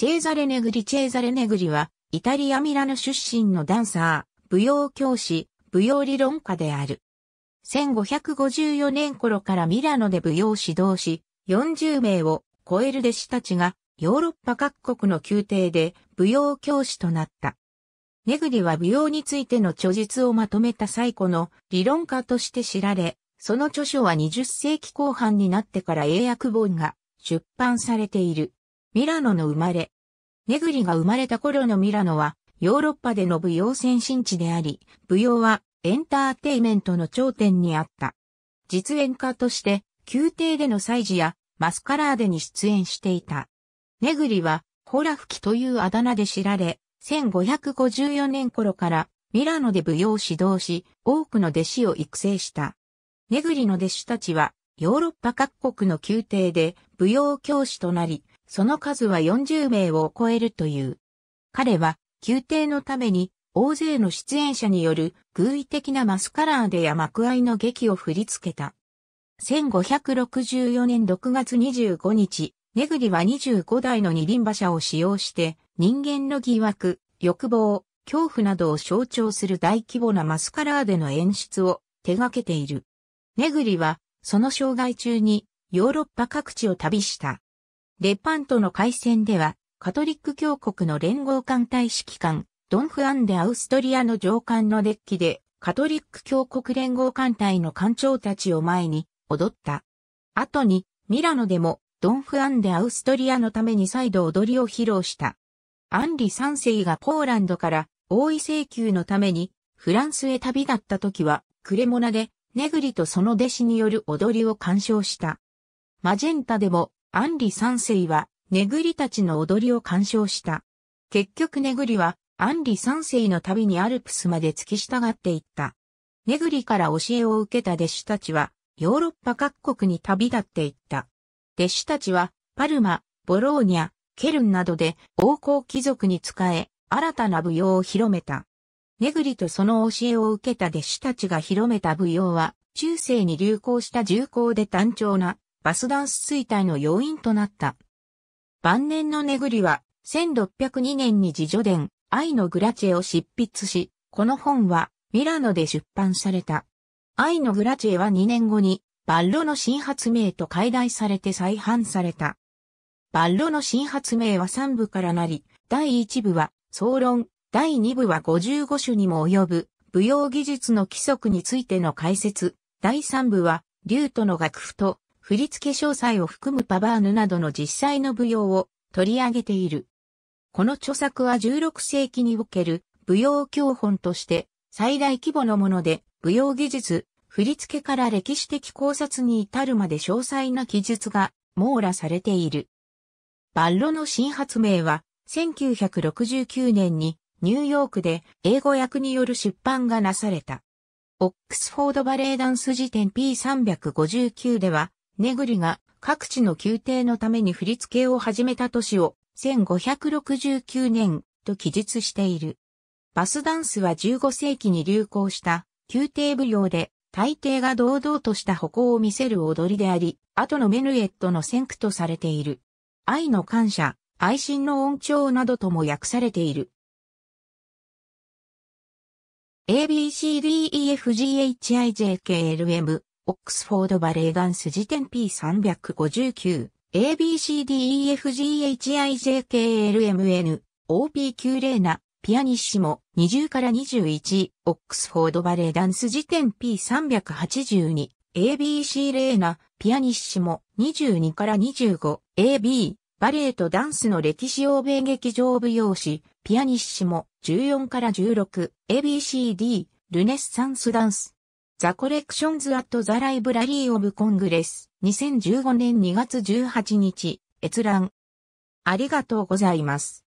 チェーザレネグリチェーザレネグリは、イタリアミラノ出身のダンサー、舞踊教師、舞踊理論家である。1554年頃からミラノで舞踊指導し、40名を超える弟子たちがヨーロッパ各国の宮廷で舞踊教師となった。ネグリは舞踊についての著述をまとめた最古の理論家として知られ、その著書は20世紀後半になってから英訳本が出版されている。ミラノの生まれ。ネグリが生まれた頃のミラノはヨーロッパでの舞踊先進地であり、舞踊はエンターテイメントの頂点にあった。実演家として、宮廷での祭事やマスカラーデに出演していた。ネグリは、ホラ吹きというあだ名で知られ、1554年頃からミラノで舞踊を指導し、多くの弟子を育成した。ネグリの弟子たちは、ヨーロッパ各国の宮廷で舞踊教師となり、その数は40名を超えるという。彼は、宮廷のために大勢の出演者による偶意的なマスカラーデや幕愛の劇を振り付けた。1564年6月25日、ネグリは25台の二輪馬車を使用して人間の疑惑、欲望、恐怖などを象徴する大規模なマスカラーデの演出を手掛けている。ネグリはその生涯中にヨーロッパ各地を旅した。レパントの海戦ではカトリック教国の連合艦隊指揮官ドンフアンデ・アウストリアの上官のデッキで、カトリック教国連合艦隊の艦長たちを前に踊った。後に、ミラノでも、ドンフアンデ・アウストリアのために再度踊りを披露した。アンリ三世がポーランドから王位請求のためにフランスへ旅立った時は、クレモナでネグリとその弟子による踊りを鑑賞した。マジェンタでもアンリ三世はネグリたちの踊りを鑑賞した。結局ネグリはアンリ三世の旅にアルプスまで付き従っていった。ネグリから教えを受けた弟子たちは、ヨーロッパ各国に旅立っていった。弟子たちは、パルマ、ボローニャ、ケルンなどで王侯貴族に仕え、新たな舞踊を広めた。ネグリとその教えを受けた弟子たちが広めた舞踊は、中世に流行した重厚で単調なバスダンス衰退の要因となった。晩年のネグリは、1602年に自叙伝、愛のグラチェを執筆し、この本はミラノで出版された。愛のグラチェは2年後にバッロの新発明と解題されて再版された。バッロの新発明は3部からなり、第1部は総論、第2部は55種にも及ぶ舞踊技術の規則についての解説、第3部はリュートの楽譜と振付詳細を含むパバーヌなどの実際の舞踊を取り上げている。この著作は16世紀における舞踊教本として最大規模のもので舞踊技術、振り付けから歴史的考察に至るまで詳細な記述が網羅されている。バッロの新発明は1969年にニューヨークで英語訳による出版がなされた。オックスフォードバレエダンス辞典 P359 では、ネグリが各地の宮廷のために振り付けを始めた年を1569年と記述している。バスダンスは15世紀に流行した宮廷舞踊で大抵が堂々とした歩行を見せる踊りであり、後のメヌエットの先駆とされている。愛の感謝、愛心の音調などとも訳されている。ABCDEFGHIJKLM オックスフォードバレエダンス辞典 P359 ABCDEFGHIJKLMN、OPQ レーナ、ピアニッシモ、20から21、オックスフォードバレエダンス辞典 P382、ABC レーナ、ピアニッシモ、22から25、AB、バレエとダンスの歴史欧米劇場舞踊誌、ピアニッシモ、14から16、ABCD、ルネッサンスダンス、The Collections at the Library of Congress、2015年2月18日、閲覧。ありがとうございます。